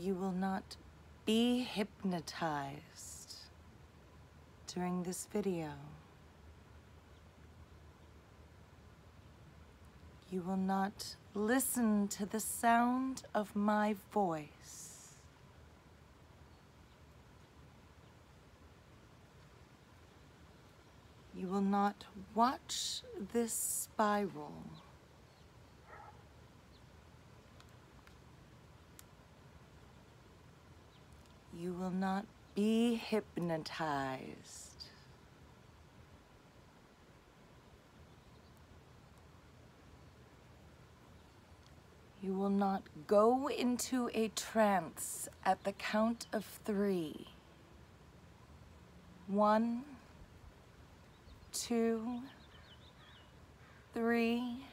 You will not be hypnotized during this video. You will not listen to the sound of my voice. You will not watch this spiral. You will not be hypnotized. You will not go into a trance at the count of three. One, two, three,